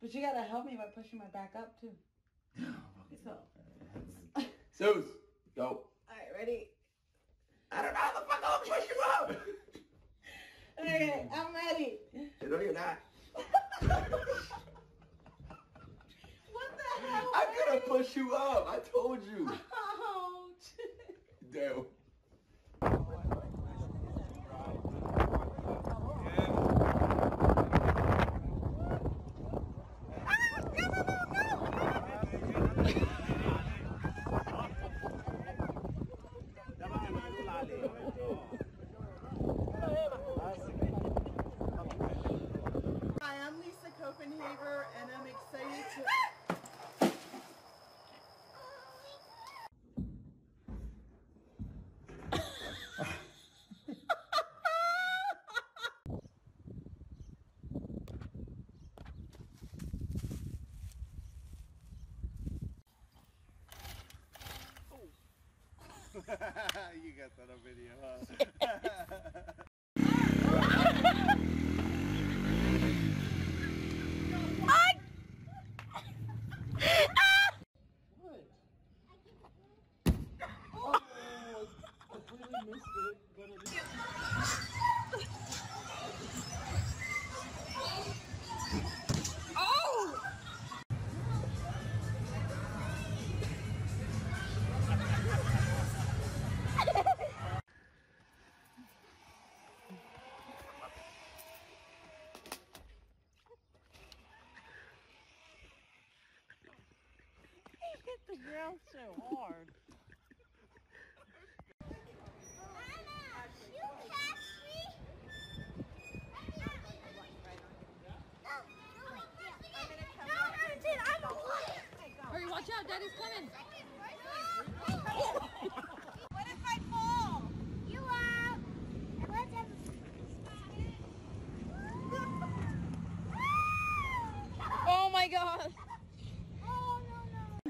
But you gotta help me by pushing my back up too. Oh, so, Zeus, go. alright, ready? I don't know how the fuck I'm gonna push you up. Okay, I'm ready. No, you're not. What the hell? I'm gonna push you up. I told you. Ouch. Damn.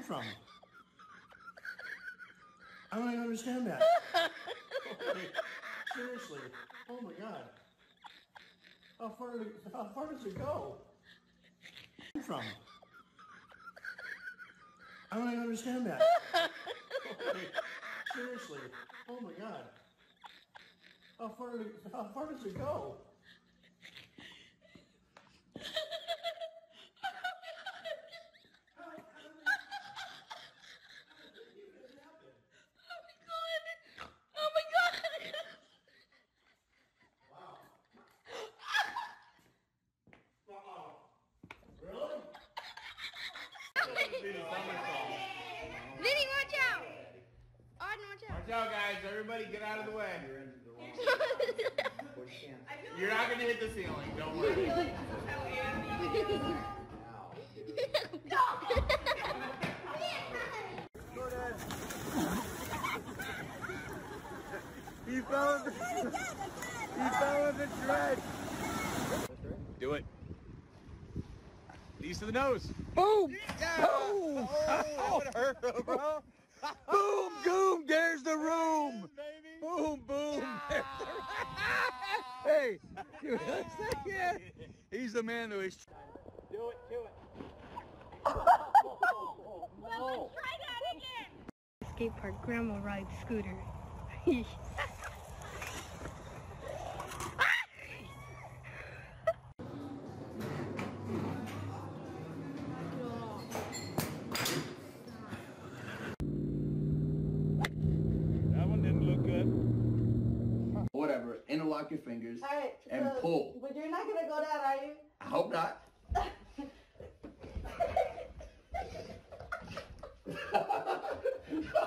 From? I don't even understand that. Okay, Seriously. Oh my god. How far how far does it go? From? I don't even understand that. Okay, Seriously. Oh my god. How far how far does it go? Oh my god. Really? Vinny, watch out. Auden, watch out. Watch out, guys. Everybody get out of the way. You're not going to hit the ceiling. Don't worry. He fell in the, he fell in the tread. Do it. Knees to the nose. Boom! Yeah. Boom! Oh, that hurt, bro. Boom! Boom! There's the room! Baby. Boom! Boom! There's the hey, give it a second. He's the man who is. Do it, do it. Well, let's try that again. Skate park, grandma rides scooter. That one didn't look good. Whatever. Interlock your fingers Alright, and so- pull. But you're not gonna go down, are you? I hope not.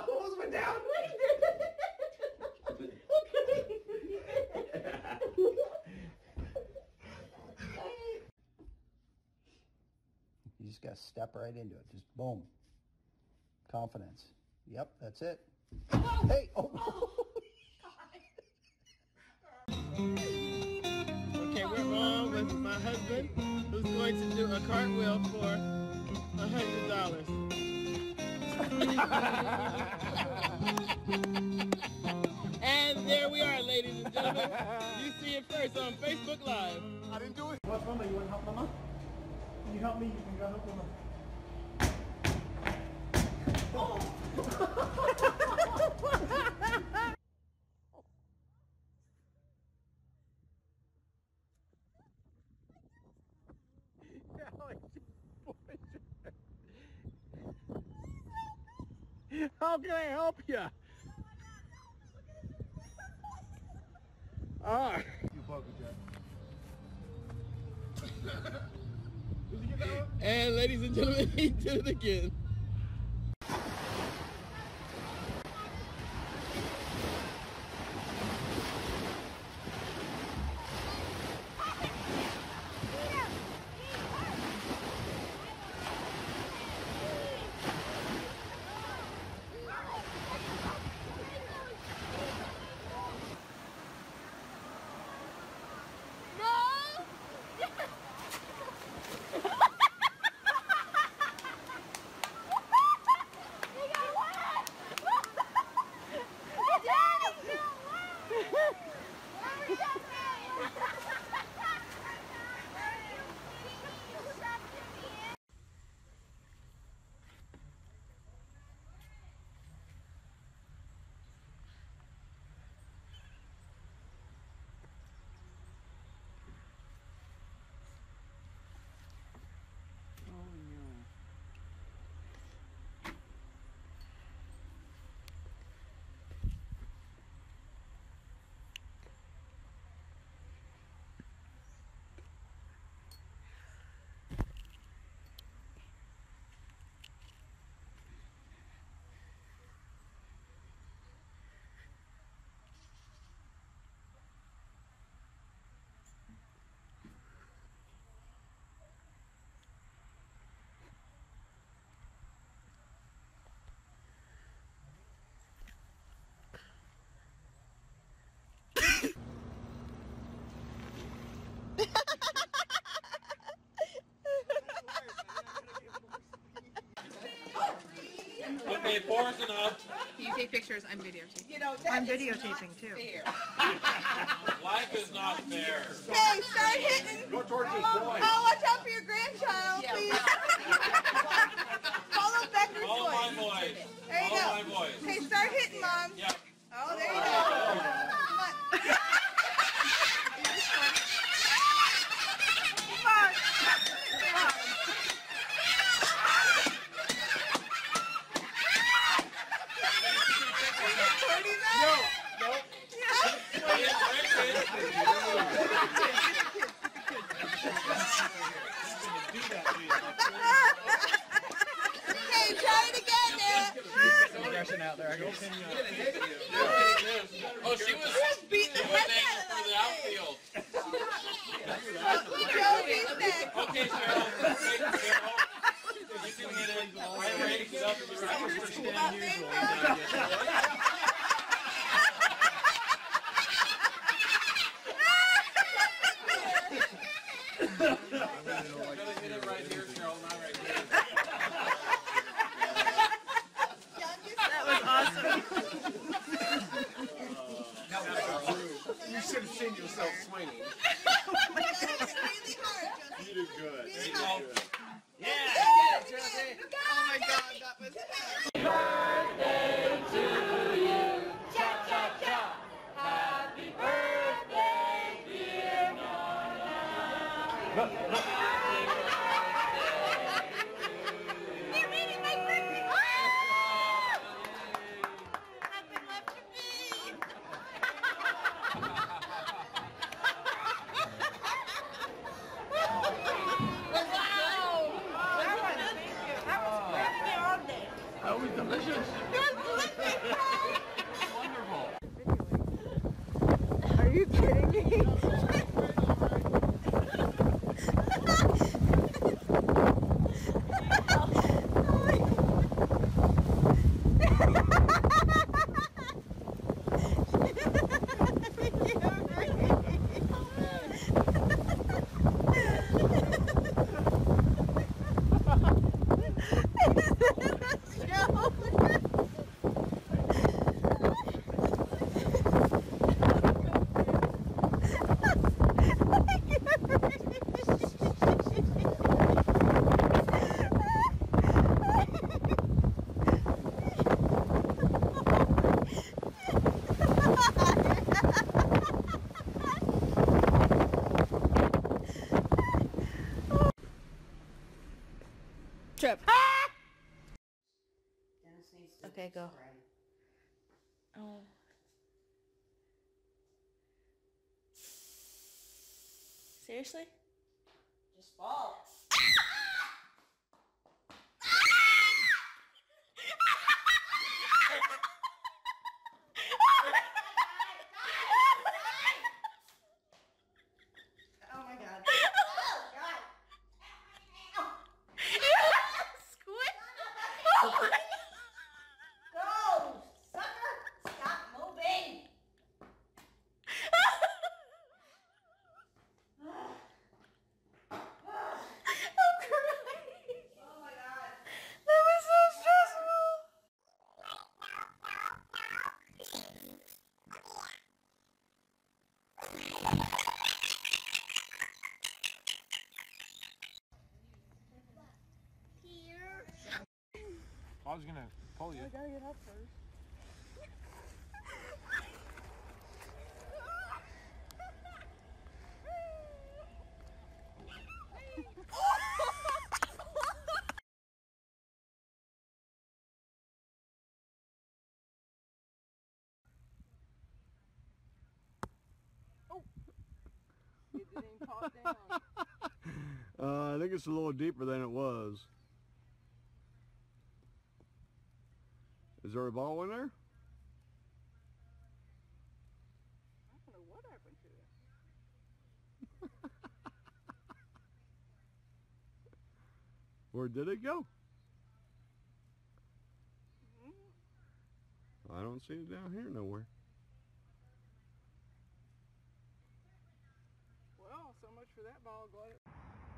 Almost went down. just got to step right into it. Just boom. Confidence. Yep, that's it. Hey! Oh. oh okay, we're on with my husband who's going to do a cartwheel for a hundred dollars. and there we are, ladies and gentlemen. You see it first on Facebook Live. I didn't do it. What's Mama? You want to help Mama? Can you help me? You can go help Mama. How can I help you? Ah. You bugger Jack. And ladies and gentlemen, he did it again. Okay, four is enough. You take pictures, I'm videotaping. You know, I'm videotaping too. Life is not fair. Hey, start hitting. Go towards this Oh, watch out for your grandchild, please. Follow Becker's Follow my voice. voice. There you Follow go. my voice. Okay, start hitting, Mom. Yep. Oh, there you go. Come on. Come on. Forty minutes. Okay, try it again now. Aggression out there. Oh, she was, Beat the she was heck aiming out for the outfield. Joe, he's next. Okay, Cheryl. Okay, Cheryl. You can get it. I'm ready to get up and get ready. Gotta hit it right here, Cheryl, not right here. That was awesome. You should have seen yourself swinging. really hard, Justin. You did good. There you go. Oh my god, that was You're reading my birthday. Nothing left to be. That was delicious. Are you kidding me? Okay, go. Oh. Seriously? Just fall. Oh my god. Oh god. Squid. Go! Sucker! Stop moving! Oh my god. That was so stressful. I was gonna pull you. I gotta get up first. It didn't pop down. Uh, I think it's a little deeper than it was. Is there a ball in there? I don't know what happened to it. Where did it go? Mm-hmm. I don't see it down here nowhere. Well, so much for that ball. Glad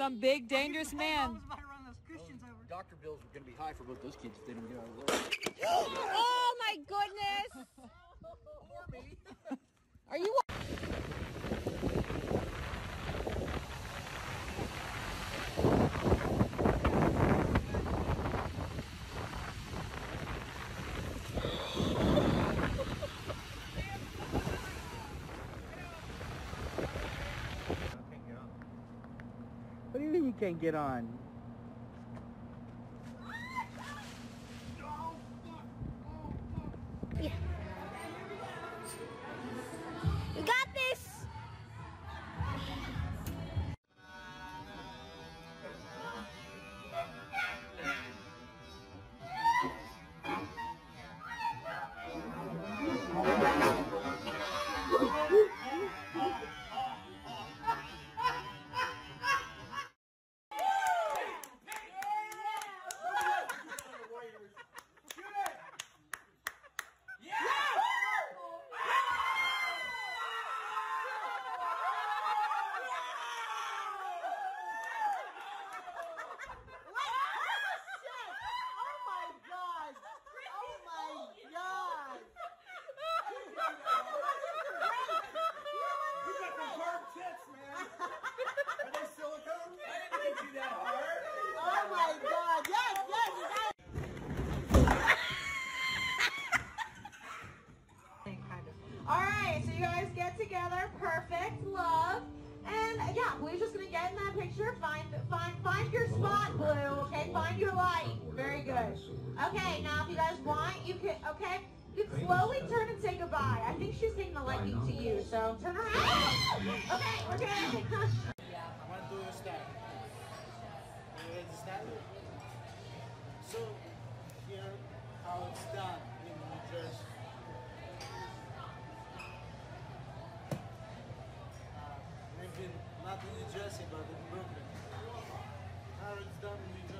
Some big dangerous man. Doctor bills are going to be high for both those kids if they don't get out of the way. Oh my goodness! Are you? Can't get on? Okay? Find your light. Very good. Okay, now if you guys want, you can okay, you can slowly turn and say goodbye. I think she's taking a liking to you, so turn around. Okay, we're good. I want to do a start. Are you ready to start? So, here how it's done in New Jersey. Uh, maybe not in New Jersey, but in Brooklyn. How it's done in New Jersey.